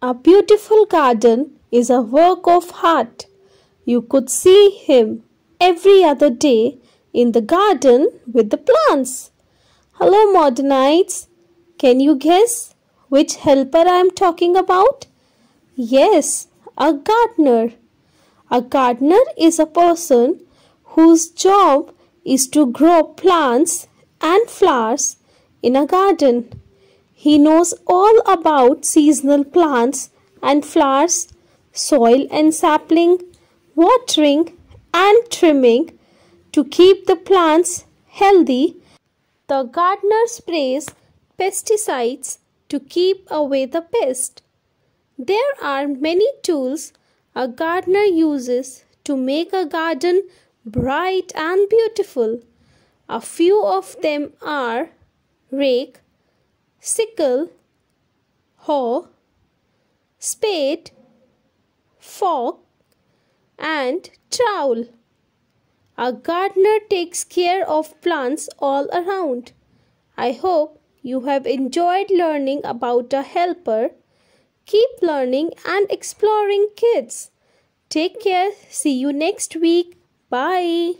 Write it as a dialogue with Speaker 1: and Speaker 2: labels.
Speaker 1: A beautiful garden is a work of art. You could see him every other day in the garden with the plants. Hello, modernites. Can you guess which helper I am talking about? Yes, a gardener. A gardener is a person whose job is to grow plants and flowers in a garden. He knows all about seasonal plants and flowers, soil and sapling, watering and trimming to keep the plants healthy. The gardener sprays pesticides to keep away the pest. There are many tools a gardener uses to make a garden bright and beautiful. A few of them are rake, sickle, hoe, spade, fork, and trowel. A gardener takes care of plants all around. I hope you have enjoyed learning about a helper. Keep learning and exploring, kids. Take care. See you next week. Bye.